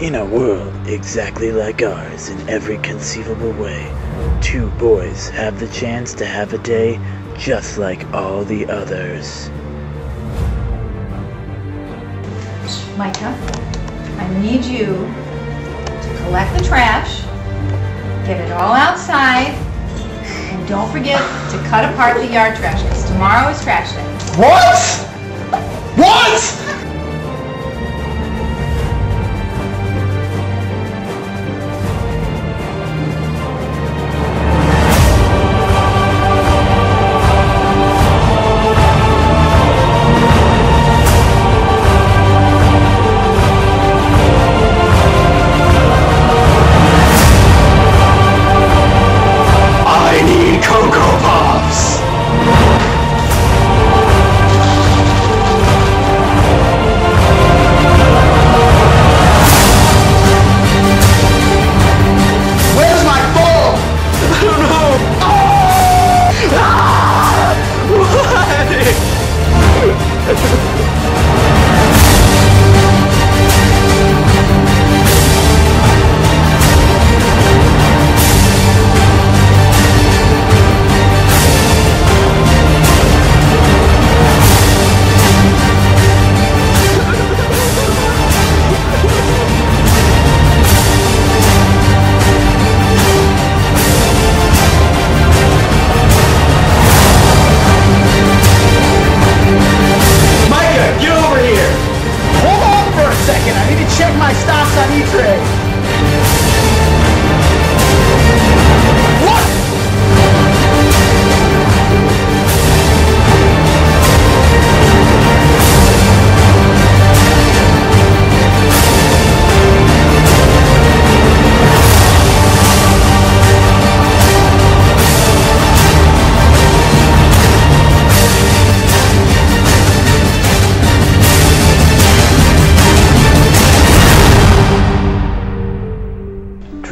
In a world exactly like ours in every conceivable way, two boys have the chance to have a day just like all the others. Micah, I need you to collect the trash, get it all outside, and don't forget to cut apart the yard trash because tomorrow is trash day. What?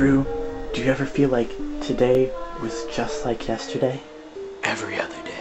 Drew, do you ever feel like today was just like yesterday? Every other day.